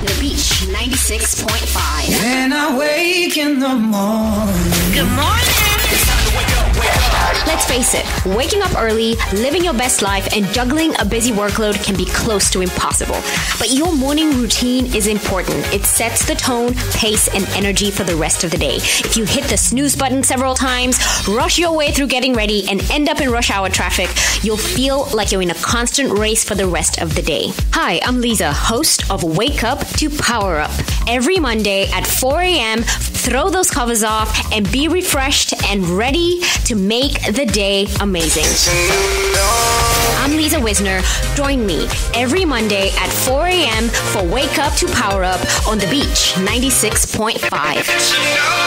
The Beach 96.5. When I wake in the morning. Good morning. Face it, waking up early, living your best life, and juggling a busy workload can be close to impossible. But your morning routine is important. It sets the tone, pace, and energy for the rest of the day. If you hit the snooze button several times, rush your way through getting ready, and end up in rush hour traffic, you'll feel like you're in a constant race for the rest of the day. Hi, I'm Liza, host of Wake Up to Power Up. Every Monday at 4 a.m., throw those covers off and be refreshed and ready to make the day amazing. I'm Liza Wisner. Join me every Monday at 4 a.m. for Wake Up to Power Up on the Beach 96.5.